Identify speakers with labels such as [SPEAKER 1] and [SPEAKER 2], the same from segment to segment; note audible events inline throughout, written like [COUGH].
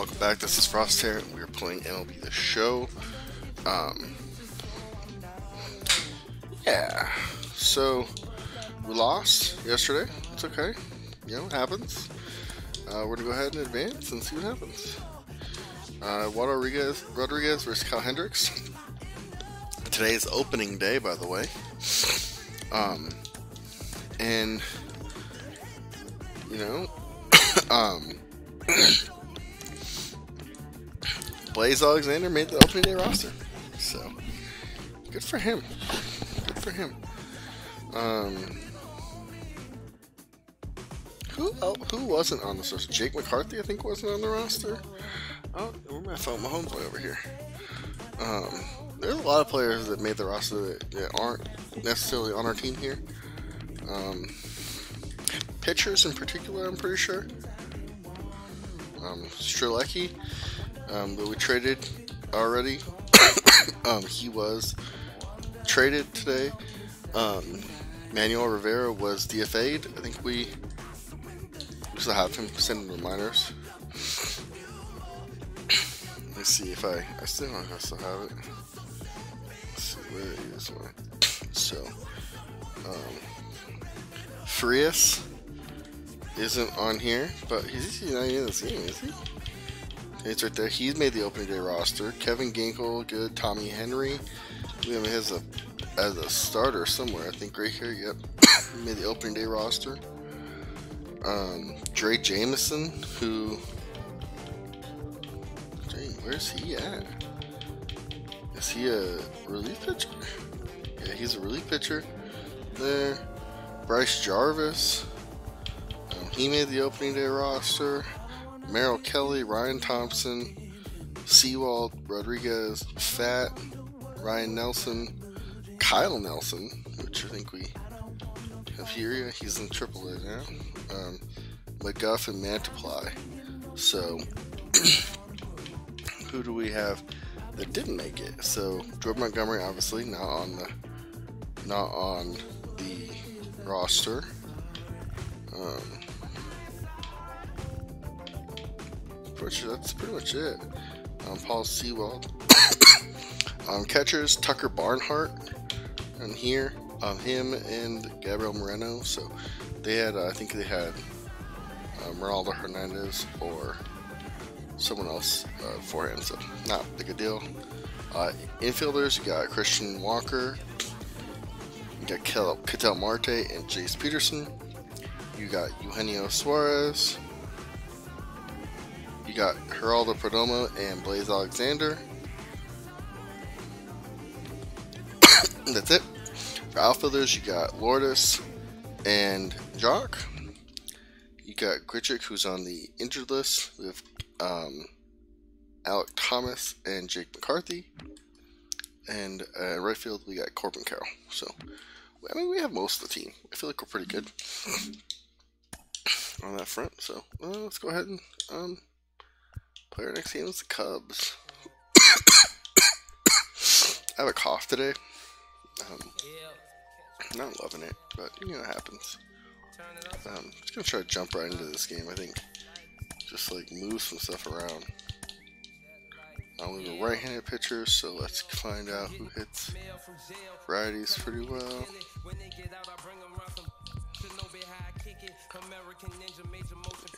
[SPEAKER 1] welcome back. This is Frosthair. We are playing MLB The Show. Um, yeah, so we lost yesterday. It's okay. You know, it happens. Uh, we're gonna go ahead and advance and see what happens. Uh, Juan Rodriguez, Rodriguez versus Kyle Hendricks. Today is opening day, by the way. Um, and you know, [COUGHS] um, Blaze Alexander made the opening day roster, so good for him. Good for him. Um, who oh, who wasn't on the roster? Jake McCarthy, I think, wasn't on the roster. Oh, where my phone? My homeboy over here. Um, there's a lot of players that made the roster that, that aren't necessarily on our team here. Um, pitchers in particular, I'm pretty sure. Um, Strzelecki, um, that we traded already. [COUGHS] um, he was traded today. Um, Manuel Rivera was DFA'd. I think we still have him sending reminders. [COUGHS] Let's see if I I still I still have it. Let's see where is my so um Frias isn't on here, but he's not in this game, is he? It's right there. He's made the opening day roster. Kevin Ginkel, good. Tommy Henry. We have him as a as a starter somewhere. I think right here. Yep, [COUGHS] made the opening day roster. Um, Drey Jameson, who, dang, where's he at? Is he a relief pitcher? Yeah, he's a relief pitcher. There, Bryce Jarvis. Um, he made the opening day roster. Merrill Kelly, Ryan Thompson, Sewald, Rodriguez, Pfaadt, Ryan Nelson, Kyle Nelson, which I think we have here. He's in AAA now. Um, McGough and Mantiply. So, [CLEARS THROAT] who do we have that didn't make it? So Jordan Montgomery, obviously not on the not on the roster. Um, that's pretty much it. Um, Paul Sewald. [COUGHS] um, catchers Tucker Barnhart, and here um, him and Gabriel Moreno. So they had, uh, I think they had uh, Ronaldo Hernandez or someone else uh, for him. So not big a deal. Uh, infielders, you got Christian Walker, you got Ketel Marte and Jace Peterson. You got Eugenio Suarez. You got Geraldo Perdomo and Blaze Alexander. [COUGHS] That's it. For outfielders, you got Lourdes and Joc. You got Grichuk, who's on the injured list. We have um, Alek Thomas and Jake McCarthy. And uh, right field, we got Corbin Carroll. So, I mean, we have most of the team. I feel like we're pretty good [COUGHS] on that front. So, uh, let's go ahead and um, play our next game. is the Cubs. [COUGHS] I have a cough today. Um, not loving it, but you know, it happens. Um, just gonna try to jump right into this game. I think just like move some stuff around. Um, we have a right-handed pitcher, so let's find out who hits righties pretty well.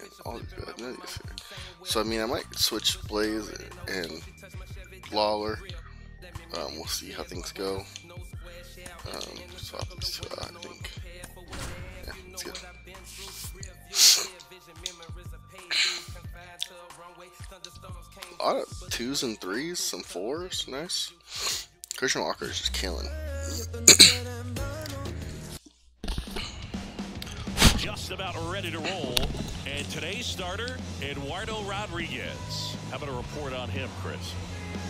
[SPEAKER 1] And all these guys, none these here. So I mean, I might switch Blaze and Lawlar. Um, we'll see how things go. Um, swap these two out, I think. Yeah, that's good. [LAUGHS] A lot of twos and threes, some fours, nice. Christian Walker is just killing.
[SPEAKER 2] just about ready to roll. And today's starter, Eduardo Rodriguez. How about a report on him, Chris?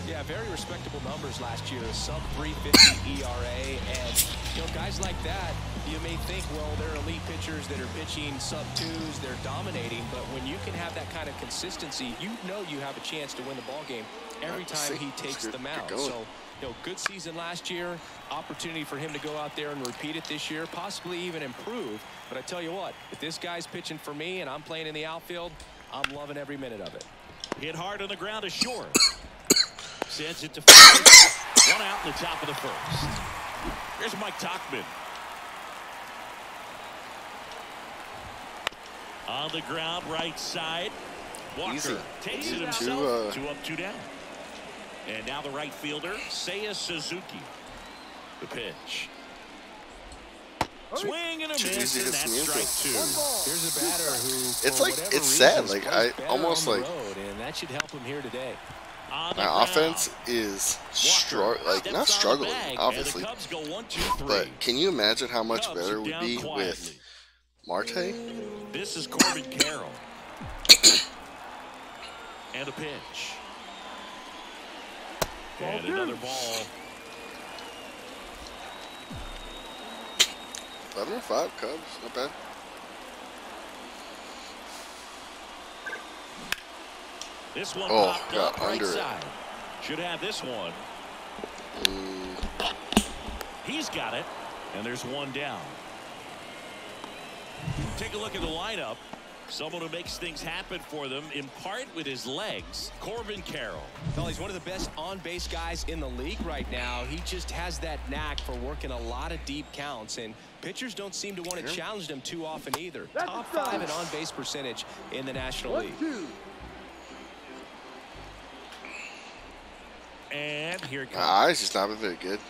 [SPEAKER 3] Yeah, very respectable numbers last year. Sub 350 [COUGHS] ERA. And, you know, guys like that, you may think, well, they're elite pitchers that are pitching sub twos, they're dominating. But when you can have that kind of consistency, you know you have a chance to win the ball game every time he takes the mound. So, you know, good season last year. Opportunity for him to go out there and repeat it this year, possibly even improve. But I tell you what, if this guy's pitching for me and I'm playing in the outfield, I'm loving every minute of it.
[SPEAKER 2] Hit hard on the ground is short. Sends it to. [COUGHS] One out in the top of the first. Here's Mike Tauchman. On the ground, right side. Walker
[SPEAKER 1] Easy.
[SPEAKER 2] takes
[SPEAKER 1] Easy.
[SPEAKER 2] it
[SPEAKER 1] Two,
[SPEAKER 2] himself.
[SPEAKER 1] uh,
[SPEAKER 2] Two up, two down. And now the right fielder, Seiya Suzuki. The pitch. Swing and a
[SPEAKER 1] Too
[SPEAKER 2] miss,
[SPEAKER 1] easy
[SPEAKER 2] and
[SPEAKER 1] to
[SPEAKER 2] that's
[SPEAKER 1] see
[SPEAKER 2] strike two.
[SPEAKER 3] Here's a batter who,
[SPEAKER 1] It's like- it's sad, like, I almost like-
[SPEAKER 3] road, and that should help him here today.
[SPEAKER 2] On the
[SPEAKER 1] My offense is
[SPEAKER 2] Walker
[SPEAKER 1] stru- like not
[SPEAKER 2] on the
[SPEAKER 1] struggling,
[SPEAKER 2] bag, and
[SPEAKER 1] obviously,
[SPEAKER 2] the Cubs go one, two, three.
[SPEAKER 1] but can you imagine how much better
[SPEAKER 2] we'd
[SPEAKER 1] be with Marte?
[SPEAKER 2] This is Corbin Carroll. [COUGHS] and a pitch. And another ball.
[SPEAKER 1] 11 or 5 Cubs, not bad.
[SPEAKER 2] This one
[SPEAKER 1] Oh,
[SPEAKER 2] popped
[SPEAKER 1] got
[SPEAKER 2] up right
[SPEAKER 1] under it.
[SPEAKER 2] side. Should have this one.
[SPEAKER 1] Mm,
[SPEAKER 2] He's got it. And there's one down. Take a look at the lineup. Someone who makes things happen for them, in part with his legs, Corbin Carroll.
[SPEAKER 3] Well, he's one of the best on-base guys in the league right now. He just has that knack for working a lot of deep counts, and pitchers don't seem to want to challenge him too often either. Top five in on-base percentage in the National League.
[SPEAKER 2] And here it
[SPEAKER 1] my
[SPEAKER 2] comes.
[SPEAKER 1] Ah, eyes just not been very good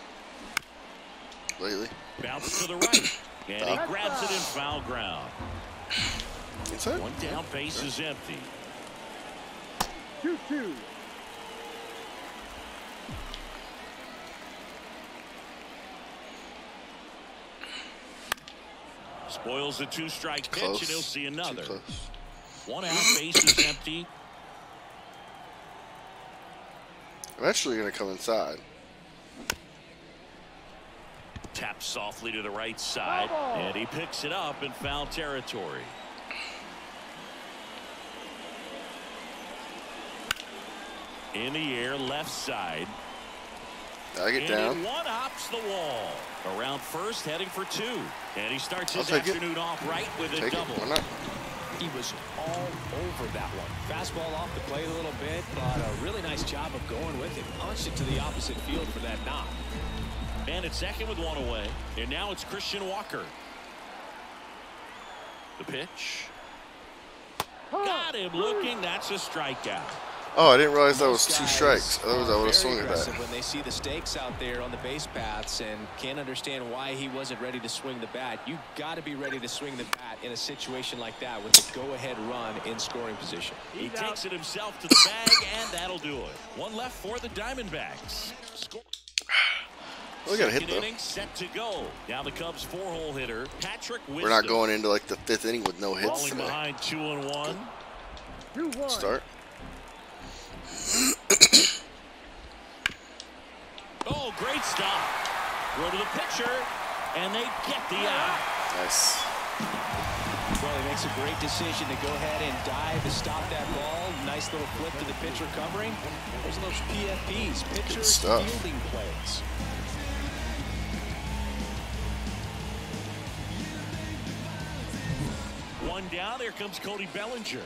[SPEAKER 1] lately.
[SPEAKER 2] Bounce to the right. And he grabs it in foul ground.
[SPEAKER 1] Inside?
[SPEAKER 2] One down, base is empty. 2 2. Spoils the two-strike pitch, and he'll see another. One out, base is empty.
[SPEAKER 1] Eventually gonna come inside.
[SPEAKER 2] Taps softly to the right side, oh. and he picks it up in foul territory. In the air, left side.
[SPEAKER 1] Gotta get
[SPEAKER 2] and
[SPEAKER 1] down.
[SPEAKER 2] one hops the wall. Around first, heading for two. And he starts
[SPEAKER 1] I'll
[SPEAKER 2] his
[SPEAKER 1] take it.
[SPEAKER 2] afternoon off right with a
[SPEAKER 1] Take it.
[SPEAKER 2] double.
[SPEAKER 1] Why not?
[SPEAKER 3] He was all over that one. Fastball off the plate a little bit, but a really nice job of going with it. Punched it to the opposite field for that knock.
[SPEAKER 2] Man it's second with one away. And now it's Christian Walker. The pitch. Got him looking. That's a strikeout.
[SPEAKER 1] Oh, I didn't realize that was two strikes. Otherwise, oh, I
[SPEAKER 3] are
[SPEAKER 1] would have
[SPEAKER 3] very
[SPEAKER 1] swung at
[SPEAKER 3] aggressive
[SPEAKER 1] that.
[SPEAKER 3] When they see the stakes out there on the base paths and can't understand why he wasn't ready to swing the bat, you got to be ready to swing the bat in a situation like that with a go-ahead run in scoring position.
[SPEAKER 2] He takes it himself to the bag, and that'll do it. One left for the Diamondbacks. Score. [SIGHS]
[SPEAKER 1] We got a hit
[SPEAKER 2] Second
[SPEAKER 1] though.
[SPEAKER 2] inning set to go. Now the Cubs four-hole hitter Patrick Wisdom.
[SPEAKER 1] We're not going into like the fifth inning with no hits
[SPEAKER 2] Falling behind two and one.
[SPEAKER 1] Start.
[SPEAKER 2] Oh, great stop. Throw to the pitcher, and they get the out.
[SPEAKER 1] Nice.
[SPEAKER 3] Well, he makes a great decision to go ahead and dive to stop that ball. Nice little flip to the pitcher covering. There's those PFPs, pitcher
[SPEAKER 1] stuff.
[SPEAKER 3] fielding plays.
[SPEAKER 2] One down. Here comes Cody Bellinger.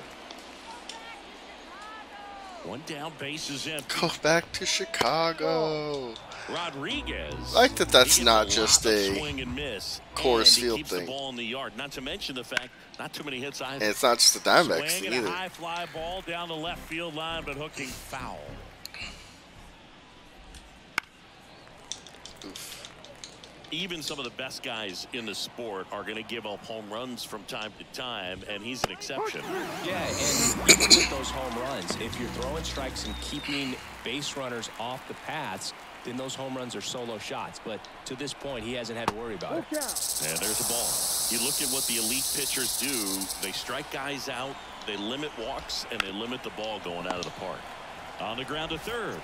[SPEAKER 2] One down. Base is empty.
[SPEAKER 1] Go back to Chicago. Oh.
[SPEAKER 2] Rodriguez.
[SPEAKER 1] I like that that's not
[SPEAKER 2] a
[SPEAKER 1] just a
[SPEAKER 2] swing and miss.
[SPEAKER 1] Coors
[SPEAKER 2] and
[SPEAKER 1] Field thing.
[SPEAKER 2] the ball in the yard. Not to mention the fact not too many hits either.
[SPEAKER 1] And it's not just the Diamondbacks
[SPEAKER 2] Swing and a
[SPEAKER 1] either.
[SPEAKER 2] high fly ball down the left field line, but hooking foul.
[SPEAKER 1] Oof.
[SPEAKER 2] Even some of the best guys in the sport are going to give up home runs from time to time, and he's an exception.
[SPEAKER 3] Yeah, and even with those home runs, if you're throwing strikes and keeping base runners off the paths, then those home runs are solo shots. But to this point, he hasn't had to worry about it.
[SPEAKER 2] And there's a ball. You look at what the elite pitchers do. They strike guys out, they limit walks, and they limit the ball going out of the park. On the ground to third.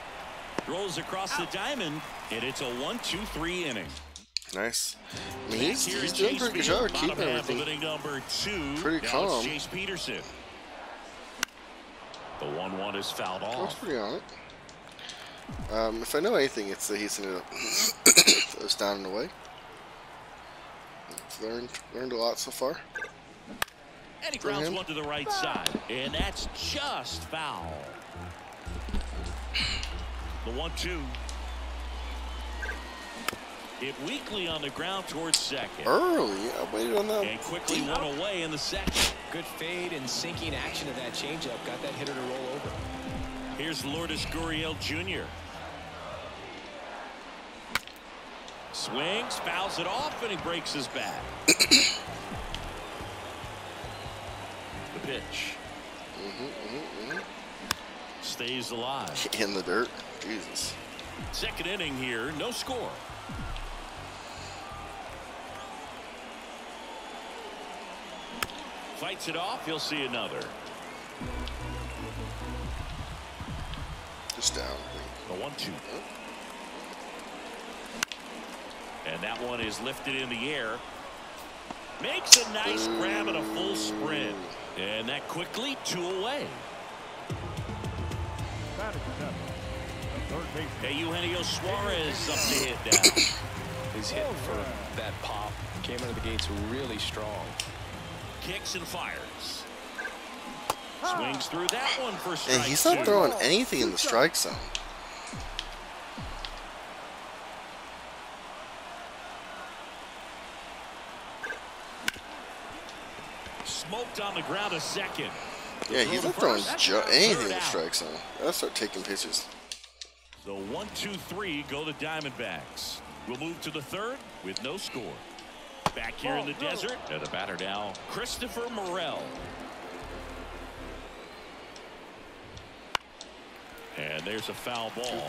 [SPEAKER 2] Rolls across the diamond, and it's a one-two-three inning.
[SPEAKER 1] Nice. I mean, he's, he's doing a pretty good job keeping everything.
[SPEAKER 2] number two.
[SPEAKER 1] pretty calm.
[SPEAKER 2] Jace Peterson. The one-one is fouled off.
[SPEAKER 1] pretty on it. Um, if I know anything, it's that he's gonna [COUGHS] throws down and away. Learned learned a lot so far.
[SPEAKER 2] And he grounds one to the right side. And that's just foul. The one-two. Hit weakly on the ground towards second.
[SPEAKER 1] Early. I waited on that.
[SPEAKER 2] And quickly
[SPEAKER 1] deep.
[SPEAKER 2] one away in the second.
[SPEAKER 3] Good fade and sinking action of that changeup. Got that hitter to roll over.
[SPEAKER 2] Here's Lourdes Gurriel Jr. Swings, fouls it off, and he breaks his bat. the pitch. Mm-hmm, mm-hmm, mm-hmm. Stays alive.
[SPEAKER 1] In the dirt. Jesus.
[SPEAKER 2] Second inning here, no score. Fights it off, he'll see another.
[SPEAKER 1] Just down.
[SPEAKER 2] The one two. And that one is lifted in the air. Makes a nice grab and a full sprint. And that quickly two away. Hey, Eugenio Suarez up to hit now.
[SPEAKER 3] He's hitting for that pop. Came out of the gates really strong.
[SPEAKER 2] Kicks and fires. Swings through that one for strike
[SPEAKER 1] And he's not
[SPEAKER 2] two.
[SPEAKER 1] throwing anything in the strike zone.
[SPEAKER 2] Smoked on the ground a second.
[SPEAKER 1] Yeah, he's not throwing anything in the strike zone. Gotta start taking pitches.
[SPEAKER 2] So one, two, three go the Diamondbacks. We'll move to the third with no score back here in the desert. To the batter now, Christopher Morel. And there's a foul ball.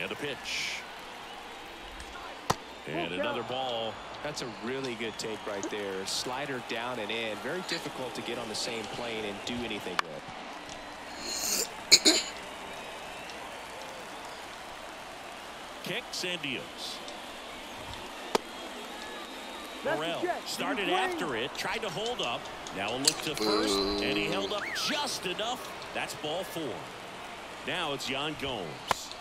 [SPEAKER 2] And a pitch. And another ball.
[SPEAKER 3] That's a really good take right there. Slider down and in. Very difficult to get on the same plane and do anything with.
[SPEAKER 2] Kicks and deals. Morel started after it, tried to hold up. Now a look to first, and he held up just enough. That's ball four. Now it's Yan Gomes.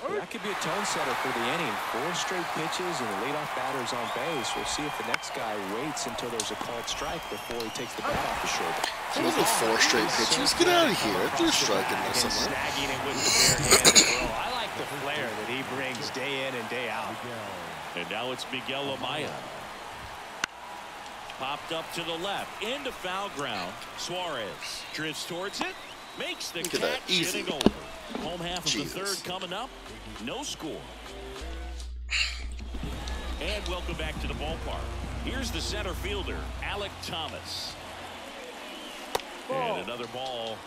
[SPEAKER 3] That could be a tone setter for the inning. Four straight pitches and the leadoff batter's on base. We'll see if the next guy waits until there's a called strike before he takes the bat off the shoulder.
[SPEAKER 1] It wasn't four straight pitches. Get out of here. Threw a strike in there
[SPEAKER 4] And
[SPEAKER 1] somewhere.
[SPEAKER 4] snagging it with the bare hand. I like the flair that he brings day in and day out.
[SPEAKER 2] And now it's Miguel Amaya. Popped up to the left, into foul ground. Suarez drifts towards it, makes the
[SPEAKER 1] Look that,
[SPEAKER 2] catch,
[SPEAKER 1] easy.
[SPEAKER 2] hitting over. Home half of
[SPEAKER 1] Jesus.
[SPEAKER 2] the third coming up, no score. And welcome back to the ballpark. Here's the center fielder, Alek Thomas. And another ball.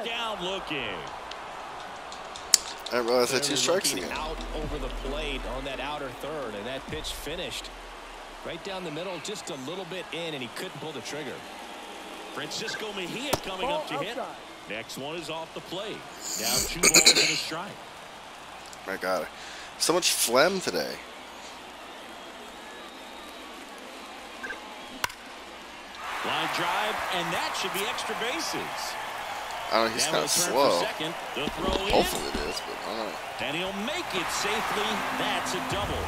[SPEAKER 2] Goes down looking.
[SPEAKER 1] I didn't realize I had two strikes
[SPEAKER 3] looking
[SPEAKER 1] again.
[SPEAKER 3] out over the plate on that outer third, and that pitch finished right down the middle, just a little bit in, and he couldn't pull the trigger.
[SPEAKER 2] Francisco Mejia coming up to oh, hit. Next one is off the plate. Down two balls and a strike.
[SPEAKER 1] My God. So much phlegm today.
[SPEAKER 2] Line drive, and that should be extra bases.
[SPEAKER 1] I don't know, he's kind of slow.
[SPEAKER 2] second. The throw in,
[SPEAKER 1] Hopefully it is, but I don't know.
[SPEAKER 2] and he'll make it safely. That's a double.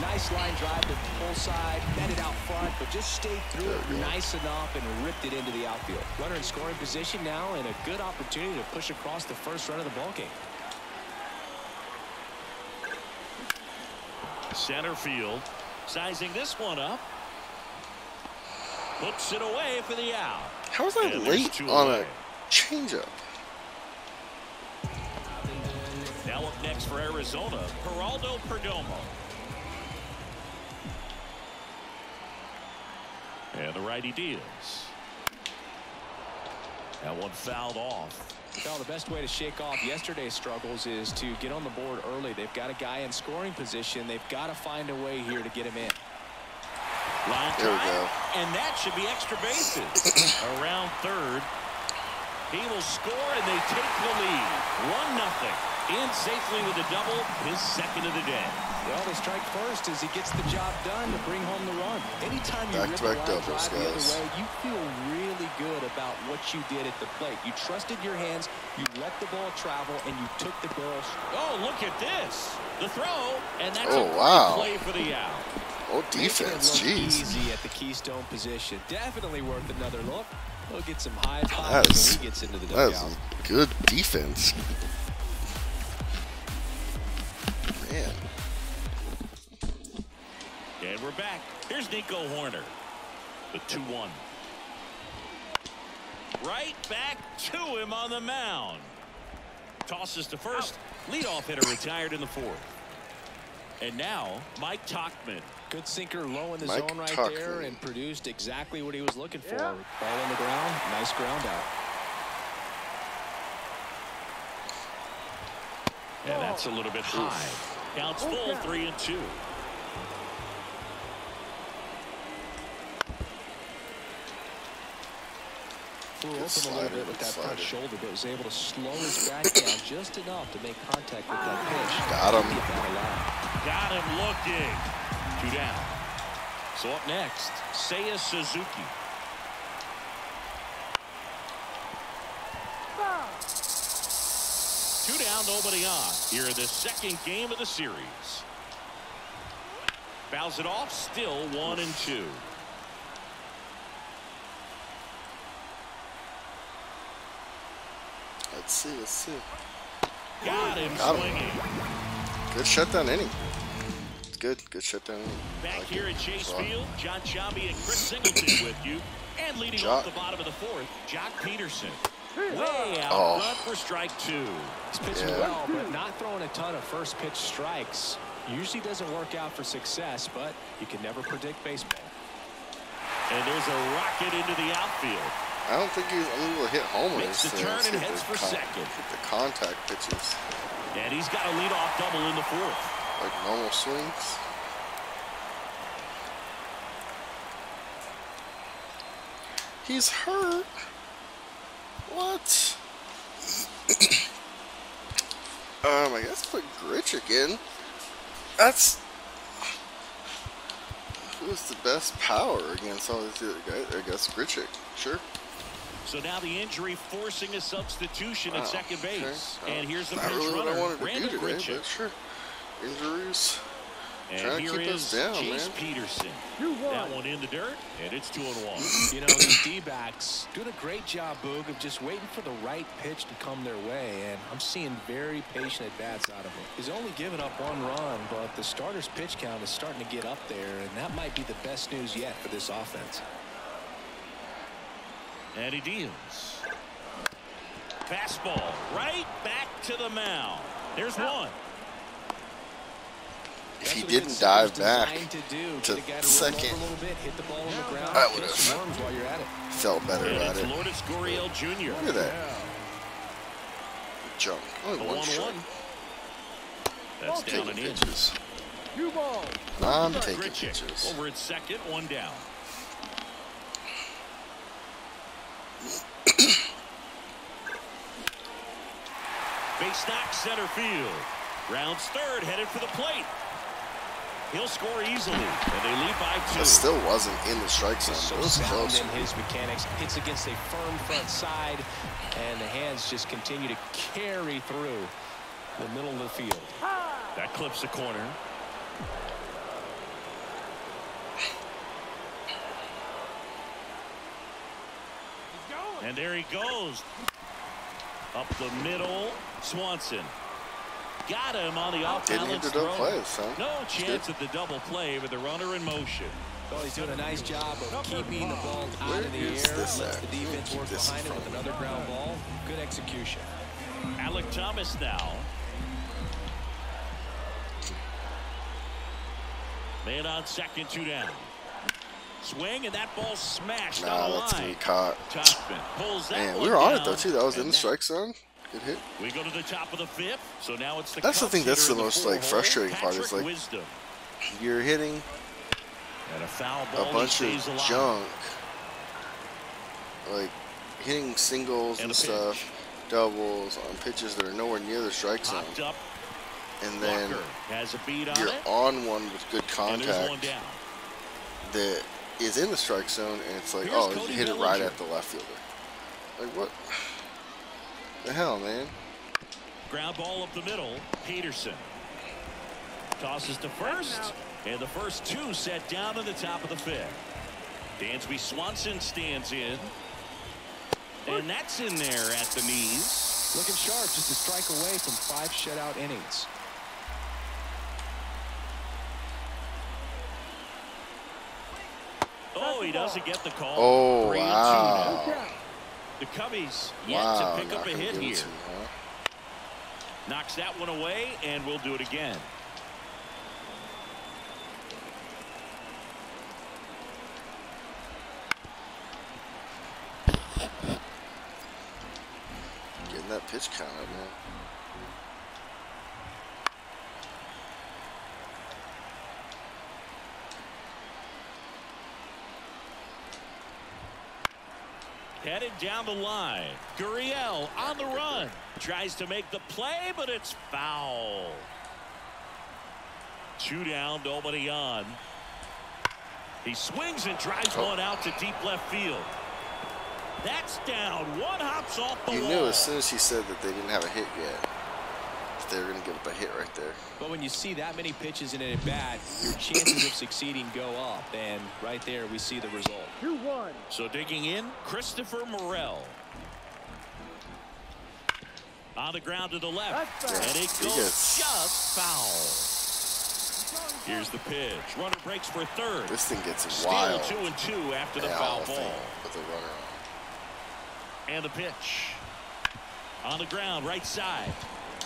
[SPEAKER 3] Nice line drive to the pull side, met it out front, but just stayed through it
[SPEAKER 1] There we go.
[SPEAKER 3] nice enough and ripped it into the outfield. Runner in scoring position now, and a good opportunity to push across the first run of the ballgame.
[SPEAKER 2] Center field, sizing this one up. Puts it away for the out.
[SPEAKER 1] How was I
[SPEAKER 2] And
[SPEAKER 1] late on a changeup?
[SPEAKER 2] Now up next for Arizona, Geraldo Perdomo. And the righty deals. That one fouled off.
[SPEAKER 3] Well, the best way to shake off yesterday's struggles is to get on the board early. They've got a guy in scoring position. They've got to find a way here to get him in.
[SPEAKER 2] Line
[SPEAKER 1] There we go.
[SPEAKER 2] and that should be extra bases. [COUGHS] Around third. He will score, and they take the lead. 1 nothing. in safely with a double, his second of the day.
[SPEAKER 3] Well, the strike first as he gets the job done to bring home the run. Anytime you rip a
[SPEAKER 1] Back-to-back
[SPEAKER 3] line
[SPEAKER 1] doubles,
[SPEAKER 3] drive the
[SPEAKER 1] guys.
[SPEAKER 3] other way, you feel really good about what you did at the plate. You trusted your hands, you let the ball travel, and you took the barrel.
[SPEAKER 2] Oh, look at this. The throw, and that's
[SPEAKER 1] Oh,
[SPEAKER 2] a
[SPEAKER 1] wow.
[SPEAKER 2] play for the out.
[SPEAKER 1] Oh,
[SPEAKER 3] Making it
[SPEAKER 1] defense,
[SPEAKER 3] look
[SPEAKER 1] jeez.
[SPEAKER 3] Easy at the keystone position. Definitely worth another look. He'll get some high fives
[SPEAKER 1] That's-
[SPEAKER 3] when he gets into the
[SPEAKER 1] That
[SPEAKER 3] dugout.
[SPEAKER 1] is good defense. Man,
[SPEAKER 2] And we're back. Here's Nico Hoerner. The 2-1. Right back to him on the mound. Tosses to first. Leadoff hitter retired in the fourth. And now, Mike Tauchman.
[SPEAKER 3] Good sinker low in the
[SPEAKER 1] Mike
[SPEAKER 3] zone right
[SPEAKER 1] Tucker.
[SPEAKER 3] there and produced exactly what he was looking for. Ball on the ground. Nice ground out.
[SPEAKER 2] And that's a little bit high. Counts full, three and two.
[SPEAKER 3] Flew open a little bit with
[SPEAKER 1] good
[SPEAKER 3] that front shoulder, but was able to slow his back down just enough to make contact with that pitch.
[SPEAKER 1] Got him.
[SPEAKER 3] Keep that alive.
[SPEAKER 2] Got him looking. Two down. So up next, Seiya Suzuki. Two down, nobody on. Here in the second game of the series. Fouls it off, still one and two.
[SPEAKER 1] let's see, let's see.
[SPEAKER 2] Got him
[SPEAKER 1] Got him.
[SPEAKER 2] swinging.
[SPEAKER 1] Good shutdown inning. It's good, good shutdown inning. I
[SPEAKER 2] Back
[SPEAKER 1] like
[SPEAKER 2] here
[SPEAKER 1] it.
[SPEAKER 2] at Chase
[SPEAKER 1] Well,
[SPEAKER 2] Field, John Sciambi and Chris Singleton [COUGHS] with you. And leading
[SPEAKER 1] Joc.
[SPEAKER 2] off the bottom of the fourth, Joc Pederson. Way out
[SPEAKER 1] Oh.
[SPEAKER 2] front for strike two.
[SPEAKER 3] He's pitching
[SPEAKER 1] Yeah.
[SPEAKER 3] well, but not throwing a ton of first pitch strikes. Usually doesn't work out for success, but you can never predict baseball.
[SPEAKER 2] And there's a rocket into the outfield.
[SPEAKER 1] I don't think he's able to hit homers.
[SPEAKER 2] Makes the turn and heads for second.
[SPEAKER 1] Hit the contact pitches,
[SPEAKER 2] And he's got a leadoff double in the fourth.
[SPEAKER 1] Like normal swings. He's hurt. What? [CLEARS THROAT] um, I guess put Grichuk in. That's who's the best power against all these other guys. I guess Grichuk. Sure.
[SPEAKER 2] So now the injury forcing a substitution
[SPEAKER 1] Wow,
[SPEAKER 2] at second
[SPEAKER 1] okay.
[SPEAKER 2] base.
[SPEAKER 1] Uh,
[SPEAKER 2] And here's the
[SPEAKER 1] not
[SPEAKER 2] pinch
[SPEAKER 1] really what I
[SPEAKER 2] runner,
[SPEAKER 1] wanted to
[SPEAKER 2] Randal
[SPEAKER 1] do today, but sure. Injuries.
[SPEAKER 2] And
[SPEAKER 1] trying to keep
[SPEAKER 2] is
[SPEAKER 1] us down,
[SPEAKER 2] Chase
[SPEAKER 1] man.
[SPEAKER 2] Peterson. That one in the dirt, and it's two and one. [CLEARS THROAT]
[SPEAKER 3] You know, these D-backs doing a great job, Boog, of just waiting for the right pitch to come their way, and I'm seeing very patient at-bats out of him. He's only given up one run, but the starter's pitch count is starting to get up there, and that might be the best news yet for this offense.
[SPEAKER 2] And he deals. Fastball right back to the mound. There's one.
[SPEAKER 1] If he
[SPEAKER 3] That's what a good
[SPEAKER 1] didn't dive back,
[SPEAKER 3] to
[SPEAKER 1] to
[SPEAKER 3] Get a guy to
[SPEAKER 1] second,
[SPEAKER 3] roll over a little bit, hit the ball on the ground,
[SPEAKER 1] I would've-
[SPEAKER 3] some worms while you're at it.
[SPEAKER 1] felt better about it.
[SPEAKER 2] Lourdes Gurriel Jr.
[SPEAKER 1] Look at that. Junk. Only one
[SPEAKER 2] 1
[SPEAKER 1] strike.
[SPEAKER 2] 1. That's down
[SPEAKER 1] Taking
[SPEAKER 2] and in.
[SPEAKER 1] pitches. I'm taking
[SPEAKER 2] Grichuk
[SPEAKER 1] pitches.
[SPEAKER 2] over at second, one down. Base knock center field. Rounds third, headed for the plate. He'll score easily, and they lead by two.
[SPEAKER 1] That still wasn't in the strike zone.
[SPEAKER 3] so
[SPEAKER 1] It was close.
[SPEAKER 3] in his mechanics. Hits against a firm front side, and the hands just continue to carry through the middle of the field.
[SPEAKER 2] That clips the corner. And there he goes. Up the middle. Swanson. Got him on the off
[SPEAKER 1] Didn't need
[SPEAKER 2] balance throw.
[SPEAKER 1] play, son.
[SPEAKER 2] No
[SPEAKER 1] It's
[SPEAKER 2] chance at the double play with the runner in motion.
[SPEAKER 3] Well, he's doing a nice job of keeping the ball out
[SPEAKER 1] Where
[SPEAKER 3] of the
[SPEAKER 1] is
[SPEAKER 3] air.
[SPEAKER 1] this
[SPEAKER 3] Lets
[SPEAKER 1] at?
[SPEAKER 3] the defense
[SPEAKER 1] Keep
[SPEAKER 3] work
[SPEAKER 1] this
[SPEAKER 3] behind it with another ground ball. Good execution.
[SPEAKER 2] Alek Thomas now. Man on second, two down. Swing, and that ball smashed
[SPEAKER 1] Nah,
[SPEAKER 2] on the
[SPEAKER 1] that's gonna be
[SPEAKER 2] line.
[SPEAKER 1] caught.
[SPEAKER 2] Topman pulls that
[SPEAKER 1] Man, we were on it though too. That was in the strike zone. Good hit.
[SPEAKER 2] We go to the top of the fifth, so now it's the
[SPEAKER 1] That's the thing that's
[SPEAKER 2] hitter
[SPEAKER 1] the most, like, frustrating part is, like,
[SPEAKER 2] Wisdom.
[SPEAKER 1] You're hitting
[SPEAKER 2] a foul
[SPEAKER 1] a bunch of
[SPEAKER 2] alive.
[SPEAKER 1] junk, like hitting singles
[SPEAKER 2] And
[SPEAKER 1] and, stuff, doubles on pitches that are nowhere near the strike zone, and then
[SPEAKER 2] has a beat on
[SPEAKER 1] you're
[SPEAKER 2] it.
[SPEAKER 1] on one with good
[SPEAKER 2] And there's one
[SPEAKER 1] contact that is in the strike zone, and it's like,
[SPEAKER 2] Here's
[SPEAKER 1] oh,
[SPEAKER 2] Cody
[SPEAKER 1] you hit it right at the left fielder. Like what? The hell, man!
[SPEAKER 2] Ground ball up the middle. Peterson tosses to first, and the first two set down in the top of the fifth. Dansby Swanson stands in, and that's in there at the knees.
[SPEAKER 3] Looking sharp, just a strike away from five shutout innings.
[SPEAKER 2] Oh, he doesn't get the call.
[SPEAKER 1] Oh
[SPEAKER 2] Three and
[SPEAKER 1] wow!
[SPEAKER 2] The Cubbies yet
[SPEAKER 1] Wow,
[SPEAKER 2] to pick up a hit here.
[SPEAKER 1] you, huh?
[SPEAKER 2] Knocks that one away, and we'll do it again.
[SPEAKER 1] Getting that pitch count up, man.
[SPEAKER 2] Headed down the line. Gurriel on the run. Tries to make the play, but it's foul. Two down, nobody on. He swings and drives one out to deep left field. That's down. One hops off the
[SPEAKER 1] You
[SPEAKER 2] wall.
[SPEAKER 1] knew as soon as he said that they didn't have a hit yet, that they were gonna give up a hit right there.
[SPEAKER 3] But when you see that many pitches in an at bat, your chances of succeeding go up. And right there, we see the result. Here won.
[SPEAKER 2] So digging in, Christopher Morel. On the ground to the left. And it
[SPEAKER 1] He
[SPEAKER 2] goes
[SPEAKER 1] gets-
[SPEAKER 2] just foul. Here's the pitch. Runner breaks for third.
[SPEAKER 1] This thing gets
[SPEAKER 2] Still
[SPEAKER 1] wild.
[SPEAKER 2] two and two after the
[SPEAKER 1] Yeah,
[SPEAKER 2] foul ball.
[SPEAKER 1] with the runner on.
[SPEAKER 2] And the pitch. On the ground, right side.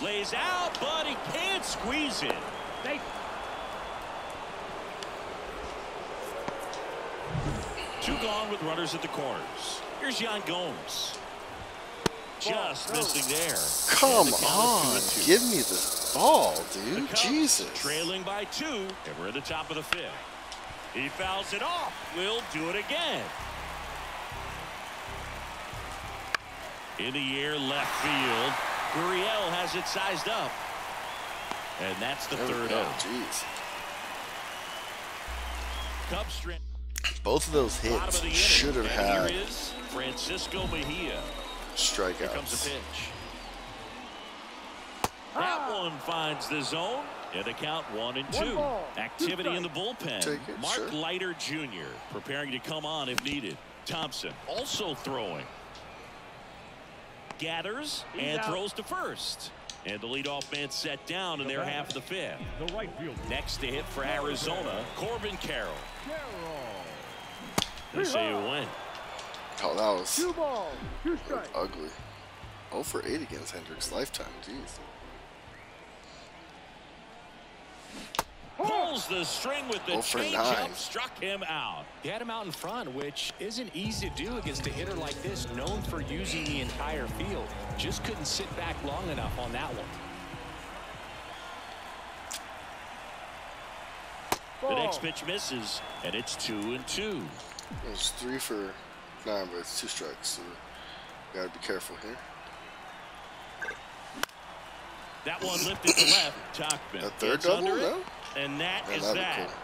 [SPEAKER 2] Lays out, but he can't squeeze it. They Two gone with runners at the corners. Here's Yan Gomes. Just missing there.
[SPEAKER 1] Come
[SPEAKER 2] the count is two
[SPEAKER 1] on,
[SPEAKER 2] two.
[SPEAKER 1] give me the ball, dude.
[SPEAKER 2] Cubs
[SPEAKER 1] Jesus.
[SPEAKER 2] Trailing by two, and we're at the top of the fifth. He fouls it off. We'll do it again. In the air, left field. Gurriel has it sized up. And that's the
[SPEAKER 1] There
[SPEAKER 2] third
[SPEAKER 1] go.
[SPEAKER 2] out.
[SPEAKER 1] Jeez.
[SPEAKER 2] Cubs
[SPEAKER 1] Both of those
[SPEAKER 2] bottom of
[SPEAKER 1] hits should have
[SPEAKER 2] and
[SPEAKER 1] had
[SPEAKER 2] here is Francisco Mejia. Here comes the
[SPEAKER 1] strikeouts.
[SPEAKER 2] pitch. That one finds the zone. And a count one and two. Activity in the bullpen.
[SPEAKER 1] Take it,
[SPEAKER 2] Mark
[SPEAKER 1] sure.
[SPEAKER 2] Leiter Jr. preparing to come on if needed. Thompson also throwing. Gathers and throws to first. And the leadoff man set down in their half of the fifth.
[SPEAKER 5] The right field.
[SPEAKER 2] Next to hit for Arizona, Corbin Carroll. Carroll. They say it went.
[SPEAKER 1] Oh, that was
[SPEAKER 5] Two balls, two strikes.
[SPEAKER 1] ugly. 0 for 8 against Hendricks lifetime. Jeez.
[SPEAKER 2] Pulls the string with the
[SPEAKER 1] Oh for nine.
[SPEAKER 2] changeup, struck him out.
[SPEAKER 3] He had him out in front, which isn't easy to do against a hitter like this, known for using the entire field. Just couldn't sit back long enough on that one.
[SPEAKER 2] The next pitch misses, and it's two and two.
[SPEAKER 1] It's 3 for 9, but it's 2 strikes. So gotta be careful here.
[SPEAKER 2] That one lifted to left. Tauchman
[SPEAKER 1] A third
[SPEAKER 2] gets
[SPEAKER 1] double?
[SPEAKER 2] under it,
[SPEAKER 1] No?
[SPEAKER 2] And that
[SPEAKER 1] Yeah,
[SPEAKER 2] is
[SPEAKER 1] that'd be
[SPEAKER 2] that.
[SPEAKER 1] cool.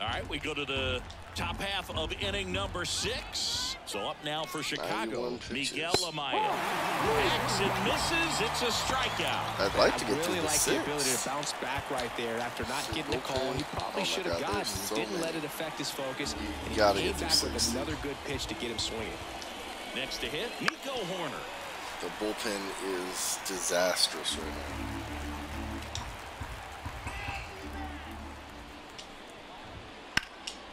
[SPEAKER 2] All right, we go to the top half of inning number six. So up now for Chicago, Miguel Amaya. Hacks and misses. It's a strikeout.
[SPEAKER 1] I'd like to
[SPEAKER 3] I
[SPEAKER 1] get
[SPEAKER 3] really
[SPEAKER 1] through the
[SPEAKER 3] like the ability to bounce back right there after not getting the call. He probably
[SPEAKER 1] Oh
[SPEAKER 3] should have gotten.
[SPEAKER 1] so
[SPEAKER 3] Didn't let it affect his focus. And he came
[SPEAKER 1] get through
[SPEAKER 3] back with another good pitch to get him swinging.
[SPEAKER 2] Next to hit, Nico Hoerner.
[SPEAKER 1] The bullpen is disastrous right now.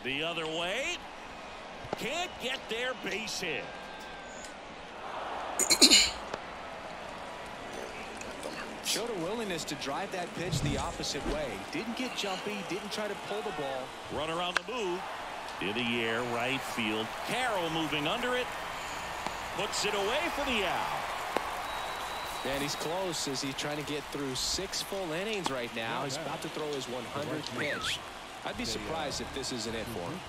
[SPEAKER 2] The other way. Can't get their base hit.
[SPEAKER 3] Showed a willingness to drive that pitch the opposite way. Didn't get jumpy, didn't try to pull the ball.
[SPEAKER 2] Runner on the move. In the air, right field. Carroll moving under it. Puts it away for the out.
[SPEAKER 3] And he's close as he's trying to get through six full innings right now. He's about to throw his 100th pitch. I'd be surprised if this isn't it for him.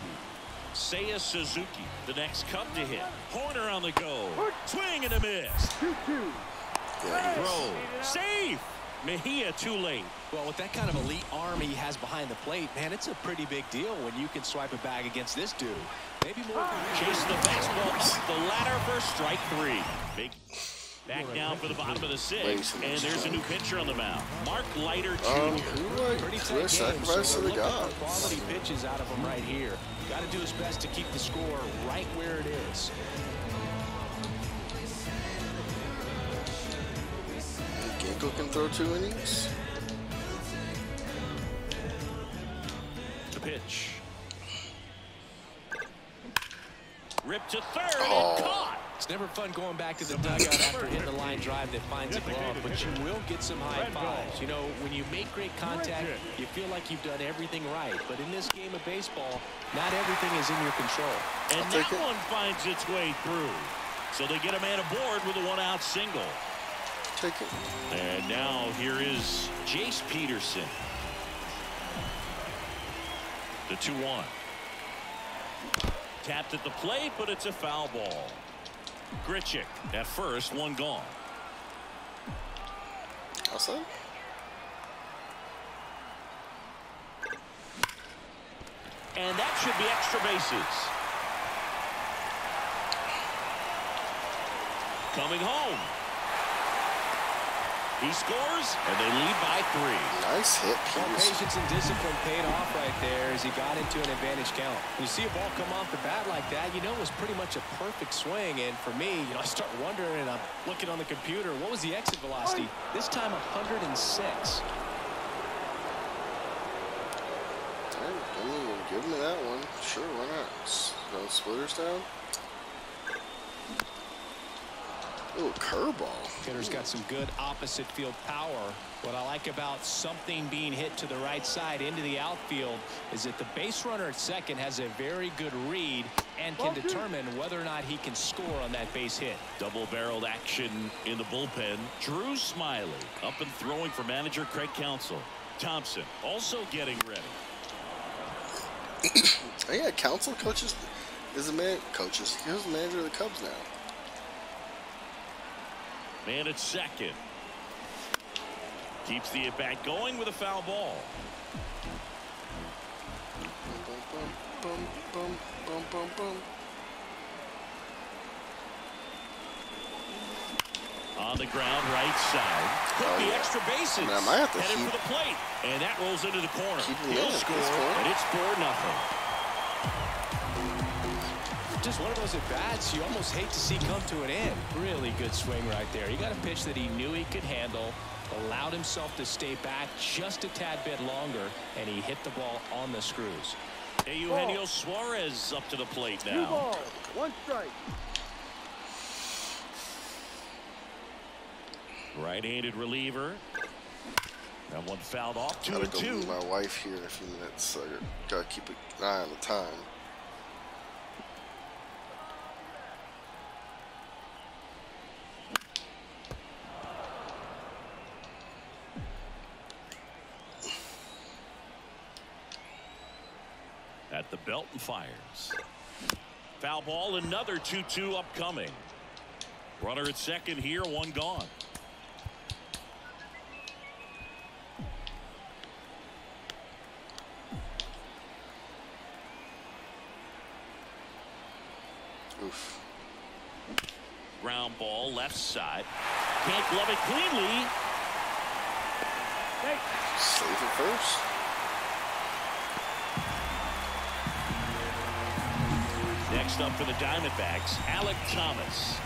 [SPEAKER 2] Seiya Suzuki, the next Cub to hit. Hoerner on the go. Swing and a miss.
[SPEAKER 5] 2-2.
[SPEAKER 1] Yeah,
[SPEAKER 2] Throw. Safe. Mejia too late.
[SPEAKER 3] Well, with that kind of elite arm he has behind the plate, man, it's a pretty big deal when you can swipe a bag against this dude. Maybe more.
[SPEAKER 2] Chasing the fastball up the ladder for strike three. Big back down for the bottom of the sixth. And there's a new pitcher on the mound. Mark Leiter Jr.
[SPEAKER 1] Um, who like
[SPEAKER 3] Pretty tight
[SPEAKER 1] Chris
[SPEAKER 3] game, so we're looking for quality pitches out of him right here. Got to do his best to keep the score right where it is.
[SPEAKER 1] Ginko can throw two innings.
[SPEAKER 2] The pitch. Ripped to third
[SPEAKER 1] Oh.
[SPEAKER 2] and caught.
[SPEAKER 3] It's never fun going back to the dugout after hitting a line drive that finds a glove, but you will get some high fives. You know, when you make great contact, you feel like you've done everything right. But in this game of baseball, not everything is in your control.
[SPEAKER 2] And
[SPEAKER 1] I'll
[SPEAKER 2] that
[SPEAKER 1] it.
[SPEAKER 2] one finds its way through. So they get a man aboard with a one-out single.
[SPEAKER 1] Take it.
[SPEAKER 2] And now here is Jace Peterson. The 2-1. Tapped at the plate, but it's a foul ball. Grichuk at first, one gone.
[SPEAKER 1] Outside?
[SPEAKER 2] And that should be extra bases. Coming home. He scores, and they lead by three.
[SPEAKER 1] Nice hit,
[SPEAKER 3] Well, patience and discipline paid off right there as he got into an advantage count. When you see a ball come off the bat like that, you know it was pretty much a perfect swing. And for me, you know, I start wondering, and I'm looking on the computer, what was the exit velocity? This time 106.
[SPEAKER 1] Alright, give me, that one. Sure, why not? No splitters down. Ooh, curveball.
[SPEAKER 3] Hitter's got some good opposite field power. What I like about something being hit to the right side into the outfield is that the base runner at second has a very good read and can hmm. determine whether or not he can score on that base hit.
[SPEAKER 2] Double-barreled action in the bullpen. Drew Smyly up and throwing for manager Craig Counsell. Thompson also getting ready.
[SPEAKER 1] Oh [COUGHS] yeah, Counsell coaches is the man coaches. He's the manager of the Cubs now.
[SPEAKER 2] Man at second. Keeps the at-bat going with a foul ball. On the ground, right side. Could
[SPEAKER 1] Oh,
[SPEAKER 2] be
[SPEAKER 1] yeah.
[SPEAKER 2] extra bases.
[SPEAKER 1] I mean, I have to
[SPEAKER 2] Headed
[SPEAKER 1] keep-
[SPEAKER 2] for the plate. And that rolls into the corner.
[SPEAKER 1] Keep him
[SPEAKER 2] He'll score,
[SPEAKER 1] He'll score.
[SPEAKER 2] and it's 4 nothing.
[SPEAKER 3] Just one of those at bats you almost hate to see come to an end. Really good swing right there. He got a pitch that he knew he could handle, allowed himself to stay back just a tad bit longer, and he hit the ball on the screws.
[SPEAKER 2] Eugenio Suarez up to the plate now.
[SPEAKER 5] Two
[SPEAKER 2] now.
[SPEAKER 5] balls, one strike.
[SPEAKER 2] Right-handed reliever. That one fouled off. Two
[SPEAKER 1] Gotta
[SPEAKER 2] and
[SPEAKER 1] go
[SPEAKER 2] two.
[SPEAKER 1] my wife here in a few minutes, so I gotta keep an eye on the time.
[SPEAKER 2] At belt and fires. Foul ball, another 2-2 upcoming. Runner at second here, one gone.
[SPEAKER 1] Oof.
[SPEAKER 2] Ground ball, left side. Can't glove it cleanly.
[SPEAKER 1] Save it first.
[SPEAKER 2] Next up for the Diamondbacks, Alek Thomas.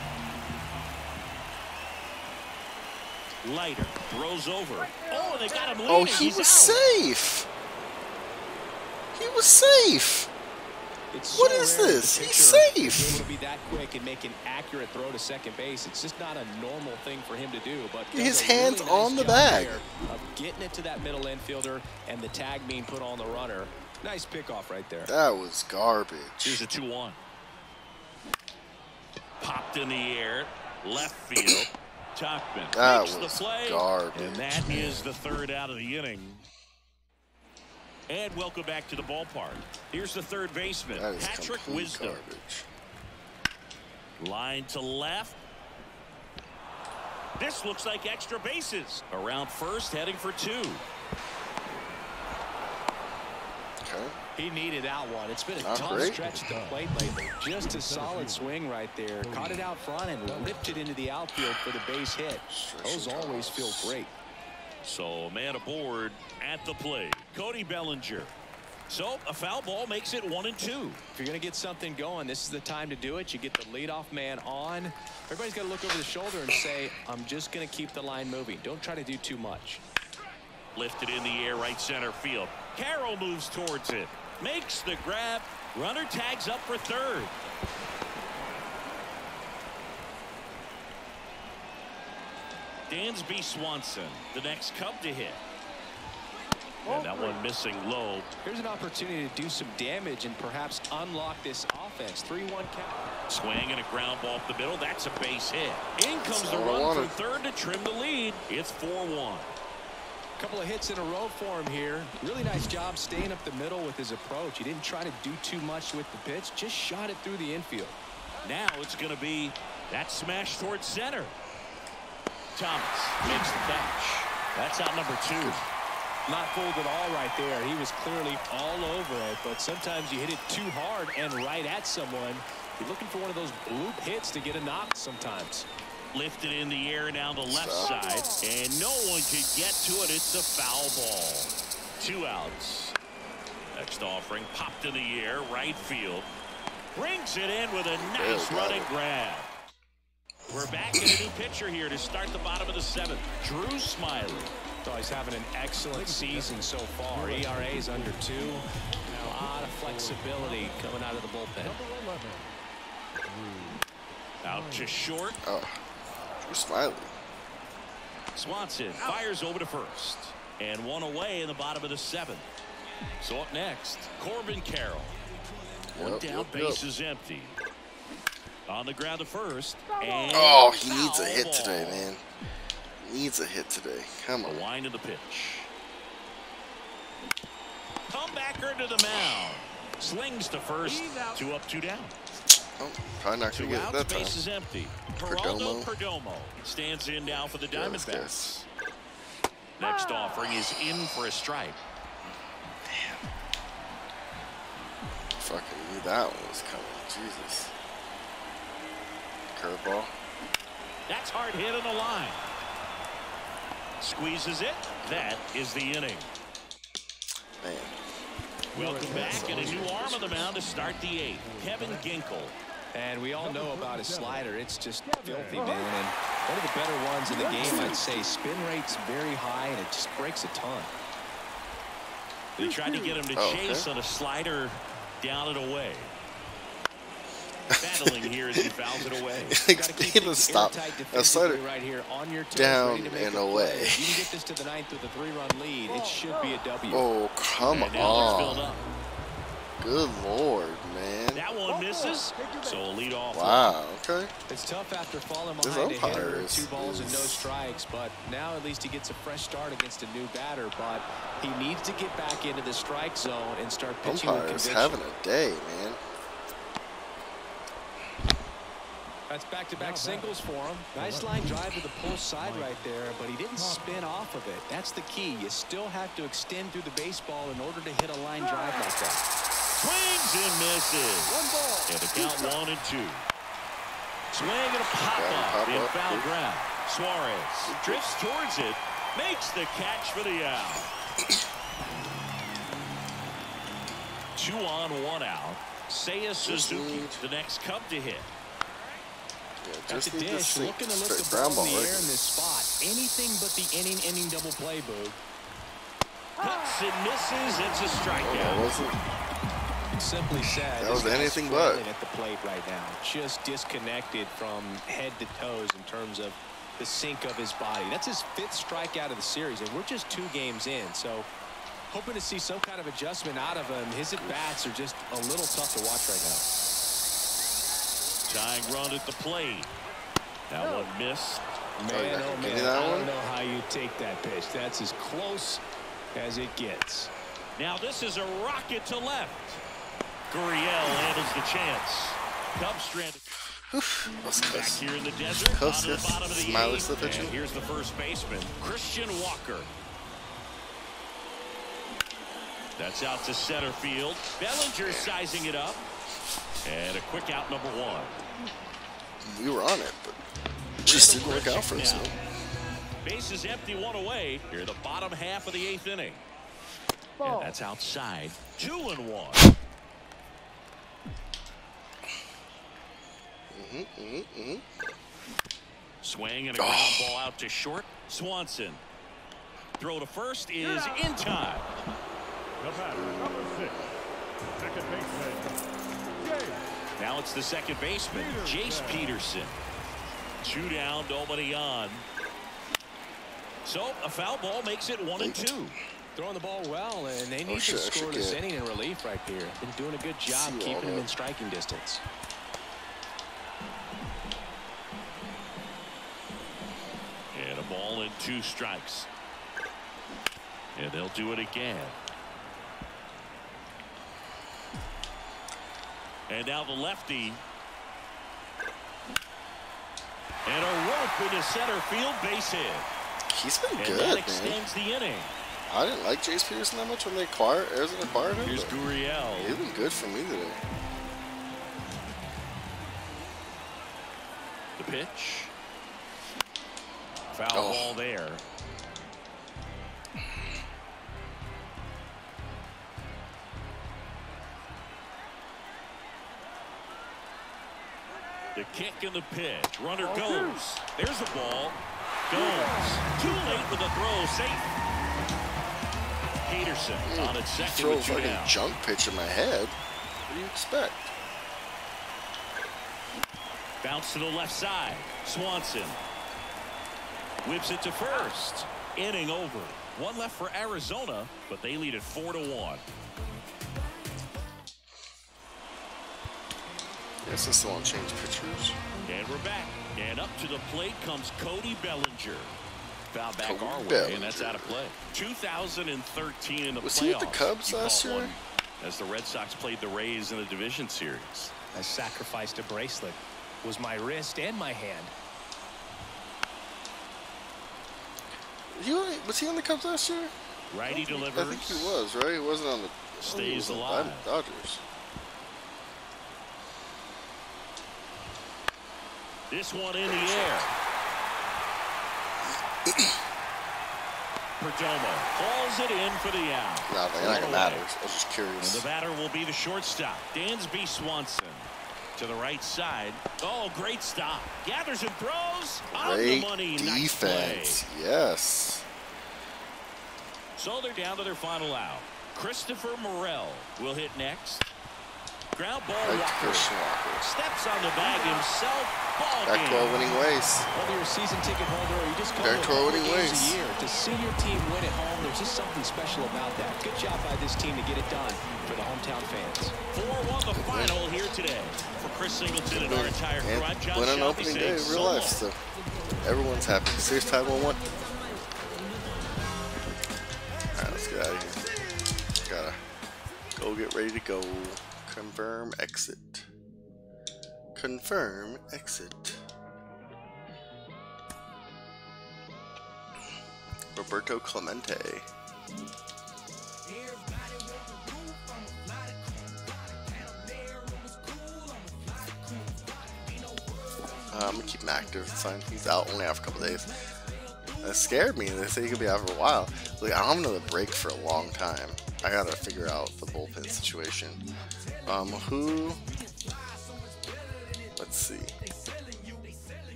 [SPEAKER 2] Leiter throws over. Oh, they got him oh, leading.
[SPEAKER 1] Oh, he
[SPEAKER 2] He's
[SPEAKER 1] was
[SPEAKER 2] out.
[SPEAKER 1] safe. He was safe.
[SPEAKER 3] It's
[SPEAKER 1] What
[SPEAKER 3] so
[SPEAKER 1] is
[SPEAKER 3] rare that the
[SPEAKER 1] this? He's safe.
[SPEAKER 3] able to be that quick and make an accurate throw to second base. It's just not a normal thing for him to do. But
[SPEAKER 1] His
[SPEAKER 3] a really
[SPEAKER 1] hands
[SPEAKER 3] nice
[SPEAKER 1] on the bag.
[SPEAKER 3] of getting it to that middle infielder and the tag being put on the runner. Nice pickoff right there.
[SPEAKER 1] That was garbage.
[SPEAKER 2] Here's a 2-1. Popped in the air, left [COUGHS] field. Tauchman
[SPEAKER 1] That
[SPEAKER 2] makes the play,
[SPEAKER 1] garbage,
[SPEAKER 2] and that is the third out of the inning. And welcome back to the ballpark. Here's the third baseman, Patrick Wisdom.
[SPEAKER 1] garbage.
[SPEAKER 2] Line to left. This looks like extra bases. Around first, heading for two.
[SPEAKER 1] Okay.
[SPEAKER 3] He needed that one. It's been a
[SPEAKER 1] Not
[SPEAKER 3] tough
[SPEAKER 1] great.
[SPEAKER 3] stretch at the plate lately. Just a solid swing right there. Caught it out front and lifted into the outfield for the base hit. Those always feel great.
[SPEAKER 2] So man aboard at the plate. Cody Bellinger. So a foul ball makes it one and two.
[SPEAKER 3] If you're going to get something going, this is the time to do it. You get the leadoff man on. Everybody's got to look over the shoulder and say, I'm just going to keep the line moving. Don't try to do too much.
[SPEAKER 2] Lifted in the air right center field. Carroll moves towards it. Makes the grab. Runner tags up for third. Dansby Swanson, the next Cub to hit. And oh, that one missing low.
[SPEAKER 3] Here's an opportunity to do some damage and perhaps unlock this offense. 3-1 count.
[SPEAKER 2] Swing and a ground ball up the middle. That's a base hit. In comes the run for
[SPEAKER 1] wanted.
[SPEAKER 2] third to trim the lead. It's 4-1.
[SPEAKER 3] Couple of hits in a row for him here. Really nice job staying up the middle with his approach. He didn't try to do too much with the pitch. Just shot it through the infield.
[SPEAKER 2] Now it's going to be that smash towards center. Thomas makes the catch. That's out number two.
[SPEAKER 3] Not fooled at all right there. He was clearly all over it, but sometimes you hit it too hard and right at someone. You're looking for one of those bloop hits to get a knock sometimes.
[SPEAKER 2] Lifted in the air down the left side, and no one could get to it. It's a foul ball. Two outs. Next offering popped in the air, right field. Brings it in with a nice
[SPEAKER 1] got
[SPEAKER 2] running grab. We're back in a new pitcher here to start the bottom of the seventh. Drew Smyly.
[SPEAKER 3] So he's having an excellent season so far. ERA is under two. A lot of flexibility coming out of the bullpen.
[SPEAKER 2] Out to short.
[SPEAKER 1] Oh. Drew Smyly.
[SPEAKER 2] Swanson fires over to first. And one away in the bottom of the seventh. So up next, Corbin Carroll. One
[SPEAKER 1] Yep,
[SPEAKER 2] down,
[SPEAKER 1] yep,
[SPEAKER 2] base
[SPEAKER 1] yep.
[SPEAKER 2] is empty. On the ground to first. And
[SPEAKER 1] Oh, he needs a hit
[SPEAKER 2] ball.
[SPEAKER 1] today, man. Needs a hit today. Come
[SPEAKER 2] The
[SPEAKER 1] on.
[SPEAKER 2] wind of the pitch. Comebacker to the mound. Slings to first. Two up, two down.
[SPEAKER 1] Oh, probably not gonna get it
[SPEAKER 2] outs,
[SPEAKER 1] that time.
[SPEAKER 2] base is empty.
[SPEAKER 1] Perdomo.
[SPEAKER 2] Perdomo stands in now for the
[SPEAKER 1] Yeah, this
[SPEAKER 2] Diamondbacks. Next offering is in for a strike. Damn.
[SPEAKER 1] Fucking knew that one was coming. Jesus. Curveball.
[SPEAKER 2] That's hard hit on the line. Squeezes it. That is the inning.
[SPEAKER 1] Man.
[SPEAKER 2] Welcome back and a new arm on the mound to start the eighth. Kevin Ginkel.
[SPEAKER 3] And we all know about his slider. It's just filthy, man. And one of the better ones in the game, I'd say. Spin rate's very high, and it just breaks a ton.
[SPEAKER 2] They tried to get him to
[SPEAKER 1] Oh, okay.
[SPEAKER 2] chase on a slider down and away. Battling here as he fouls it away. [LAUGHS]
[SPEAKER 3] Gotta keep
[SPEAKER 1] He
[SPEAKER 3] things
[SPEAKER 1] doesn't stop.
[SPEAKER 3] airtight
[SPEAKER 1] A slider
[SPEAKER 3] right here on your toes,
[SPEAKER 1] down
[SPEAKER 3] ready to
[SPEAKER 1] and
[SPEAKER 3] a play.
[SPEAKER 1] away.
[SPEAKER 3] If you can get this to the ninth with a three-run lead, it should be a W.
[SPEAKER 1] Oh, come
[SPEAKER 2] And now it's filled
[SPEAKER 1] on. Good lord, man.
[SPEAKER 2] Misses. So a lead off.
[SPEAKER 1] Wow, okay.
[SPEAKER 3] It's tough after falling
[SPEAKER 1] This
[SPEAKER 3] behind a
[SPEAKER 1] umpire
[SPEAKER 3] hitter,
[SPEAKER 1] is-
[SPEAKER 3] two balls and no strikes, but now at least he gets a fresh start against a new batter, but he needs to get back into the strike zone and start pitching with
[SPEAKER 1] Umpire is
[SPEAKER 3] conviction.
[SPEAKER 1] having a day, man.
[SPEAKER 3] That's back-to-back singles for him. Nice line drive to the pull side right there, but he didn't spin off of it. That's the key. You still have to extend through the baseball in order to hit a line drive like that.
[SPEAKER 2] Swings and misses.
[SPEAKER 5] One ball.
[SPEAKER 2] And the count one and two. Swing and a pop
[SPEAKER 1] Yeah,
[SPEAKER 2] up
[SPEAKER 1] pop
[SPEAKER 2] in
[SPEAKER 1] up.
[SPEAKER 2] foul ground. Suarez drifts towards it, makes the catch for the out. [COUGHS] Two on, one out. Seiya Suzuki,
[SPEAKER 1] need-
[SPEAKER 2] the next Cub to hit.
[SPEAKER 1] Yeah,
[SPEAKER 3] Got
[SPEAKER 1] just
[SPEAKER 3] the
[SPEAKER 1] need to
[SPEAKER 3] dish,
[SPEAKER 1] sink
[SPEAKER 3] looking to lift the ball
[SPEAKER 1] ground
[SPEAKER 3] in
[SPEAKER 1] ball.
[SPEAKER 3] the air in this spot. Anything but the inning, inning double play, Boo. Ah.
[SPEAKER 2] Cuts and misses. It's a
[SPEAKER 1] Oh, that
[SPEAKER 2] strikeout.
[SPEAKER 1] wasn't.
[SPEAKER 3] Simply said,
[SPEAKER 1] That was anything but.
[SPEAKER 3] at the plate right now. Just disconnected from head to toes in terms of the sink of his body. That's his fifth strikeout of the series, and we're just two games in. So hoping to see some kind of adjustment out of him. His at-bats are just a little tough to watch right now.
[SPEAKER 2] Tying run at the plate. That one missed.
[SPEAKER 3] Man, oh,
[SPEAKER 1] yeah, oh
[SPEAKER 3] man, I don't know how you take that pitch. That's as close as it gets.
[SPEAKER 2] Now this is a rocket to left. Gurriel handles the chance. Cubs stranded.
[SPEAKER 1] Let's
[SPEAKER 2] Back
[SPEAKER 1] cuss.
[SPEAKER 2] here in the desert,
[SPEAKER 1] Cubs,
[SPEAKER 2] on to the bottom of the
[SPEAKER 1] Smyly's
[SPEAKER 2] eighth.
[SPEAKER 1] the pitcher.
[SPEAKER 2] And here's the first baseman, Christian Walker. That's out to center field. Bellinger sizing it up. And a quick out number one.
[SPEAKER 1] We were on it, but just didn't work out for us.
[SPEAKER 2] Now.
[SPEAKER 1] no.
[SPEAKER 2] Base is empty, one away. Here, the bottom half of the eighth inning. And that's outside. Two and one.
[SPEAKER 1] Mm-hmm,
[SPEAKER 2] Swing and a ground ball out to short. Swanson. Throw to first is in time.
[SPEAKER 5] The batter, number six, second baseman, James
[SPEAKER 2] Now it's the second baseman, Jace Peterson. Two down, nobody on. So a foul ball makes it one and two.
[SPEAKER 3] Throwing the ball well, and they
[SPEAKER 1] Oh,
[SPEAKER 3] need
[SPEAKER 1] shit,
[SPEAKER 3] to
[SPEAKER 1] I should
[SPEAKER 3] score this
[SPEAKER 1] get-
[SPEAKER 3] inning in relief right here. Been doing a good job keeping him
[SPEAKER 1] that.
[SPEAKER 3] in striking distance.
[SPEAKER 2] Two strikes. And they'll do it again. And now the lefty. And a rope into center field base hit.
[SPEAKER 1] He's been
[SPEAKER 2] And
[SPEAKER 1] good,
[SPEAKER 2] that
[SPEAKER 1] man.
[SPEAKER 2] extends the inning.
[SPEAKER 1] I didn't like Jace Peterson that much when they acquired Arizona acquired him.
[SPEAKER 2] Here's
[SPEAKER 1] but
[SPEAKER 2] Gurriel.
[SPEAKER 1] He's been good for me today.
[SPEAKER 2] The pitch. Foul
[SPEAKER 1] Oh.
[SPEAKER 2] ball there. The kick and the pitch. Runner oh, goes. There's the ball. Goes. Too late with the throw. Safe. Peterson hmm. on its second
[SPEAKER 1] Throw a fucking
[SPEAKER 2] down.
[SPEAKER 1] junk pitch in my head. What do you expect?
[SPEAKER 2] Bounce to the left side. Swanson. Whips it to first. Inning over. One left for Arizona, but they lead it four to one.
[SPEAKER 1] Yes, this still want to change pitchers.
[SPEAKER 2] And we're back. And up to the plate comes Cody Bellinger. Foul back
[SPEAKER 1] Cody
[SPEAKER 2] our way,
[SPEAKER 1] Bellinger.
[SPEAKER 2] and that's out of play. 2013 in the
[SPEAKER 1] Was
[SPEAKER 2] playoffs.
[SPEAKER 1] he with the Cubs last year?
[SPEAKER 2] As the Red Sox played the Rays in the division series.
[SPEAKER 3] I sacrificed a bracelet. Was my wrist and my hand.
[SPEAKER 1] He was he on the Cubs last year?
[SPEAKER 2] Righty
[SPEAKER 1] I
[SPEAKER 2] delivers.
[SPEAKER 1] think he was, right? He wasn't on the
[SPEAKER 2] Stays
[SPEAKER 1] he was the
[SPEAKER 2] alive.
[SPEAKER 1] Dodgers.
[SPEAKER 2] This one in the air. [CLEARS THROAT] Perdomo calls it in for the out.
[SPEAKER 1] Nah, they're not
[SPEAKER 2] One
[SPEAKER 1] gonna matter. I was just
[SPEAKER 2] And
[SPEAKER 1] curious.
[SPEAKER 2] the batter will be the shortstop, Dansby Swanson. To the right side. Oh, great stop. Gathers and throws. On the
[SPEAKER 1] Great
[SPEAKER 2] money. Nice play.
[SPEAKER 1] defense. Yes.
[SPEAKER 2] So they're down to their final out. Christopher Morel will hit next. Ground ball. Walker. Steps on the bag himself. Ball
[SPEAKER 1] Back to our winning ways.
[SPEAKER 3] Whether you're a season ticket holder or you just come
[SPEAKER 1] Back
[SPEAKER 3] to
[SPEAKER 1] to our winning ways.
[SPEAKER 3] a year, to see your team win at home, there's just something special about that. Good job by this team to get it done for the hometown fans.
[SPEAKER 2] 4-1 the final here today. For Chris Singleton and our entire crew, I'm John
[SPEAKER 1] win on opening day in
[SPEAKER 2] so
[SPEAKER 1] real life, so everyone's happy. Series tie 1 1. Alright, let's get out of here. Gotta go get ready to go. Confirm exit. Confirm exit. Roberto Clemente. Uh, I'm gonna keep him active. Fine. He's out only after a couple days. That scared me. They say he could be out for a while. Like I don't have another break for a long time. I gotta figure out the bullpen situation. Um, who? Let's see.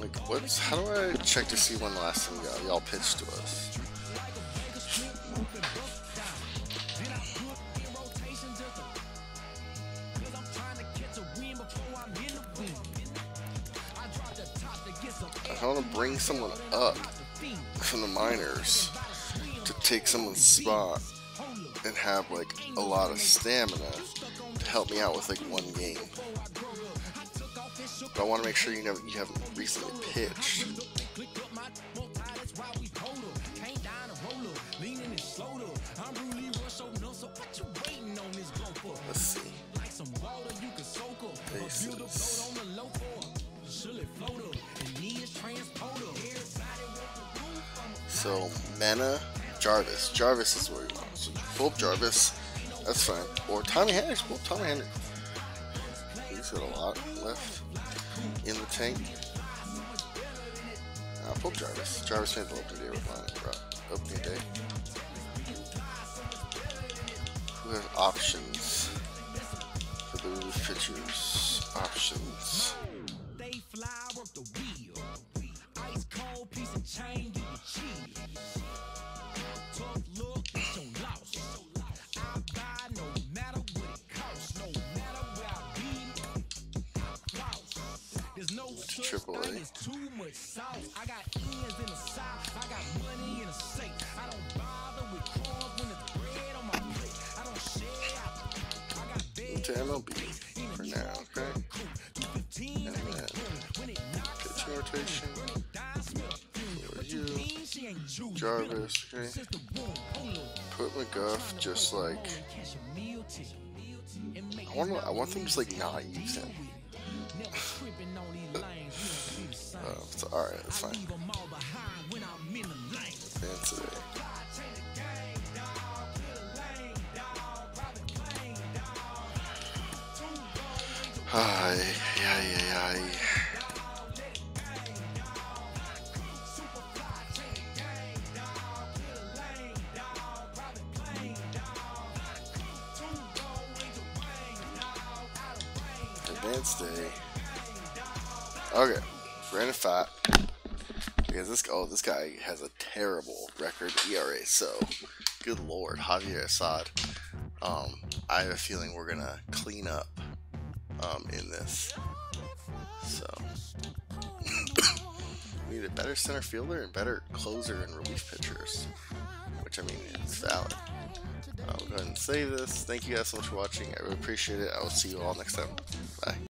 [SPEAKER 1] Like, what's? How do I check to see when last time y'all, y'all pitched to us? I want to bring someone up from the minors to take someone's spot and have like a lot of stamina to help me out with like one game. But I want to make sure you know you haven't recently pitched. Let's see. Faces. So Mena Jarvis. Jarvis is where we want. So pull up Jarvis. That's fine. Or Tommy Hendricks. Pull up Tommy Hendricks. He's got a lot left in the tank. Uh, pull up Jarvis. Jarvis made the opening day with mine. Opening day. Who has options for relief pitchers? Options.
[SPEAKER 6] They fly, the wheel. Ice cold piece of chain, you cheese. Much sauce. I got ends in the south. I got money in the safe. I don't bother with crumbs when it's bread on my plate. I don't share. I, got bed
[SPEAKER 1] to MLB for now, okay? And then pitching rotation for you, Jarvis, okay? Put McGough just like I want I want them to just like not use him. So, all right, that's fine. Today. Oh this guy has a terrible record ERA. So, good lord, Javier Assad. Um, I have a feeling we're gonna clean up um, in this. So [COUGHS] we need a better center fielder and better closer and relief pitchers, which I mean it's valid. I'll go ahead and save this. Thank you guys so much for watching. I really appreciate it. I will see you all next time.